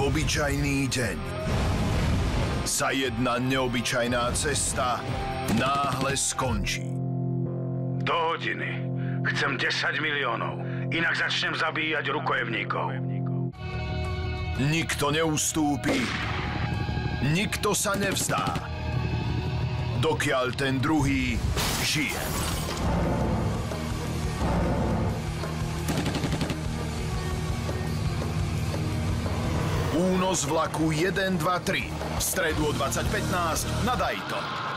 obyčajný deň sa jedna neobyčajná cesta náhle skončí. Do hodiny. Chcem 10 miliónov. Inak začnem zabíjať rukojemníkov. Nikto neustúpi, nikto sa nevzdá, dokiaľ ten druhý žije. Únos vlaku 1, 2, 3. V stredu o 2015 na Dajto.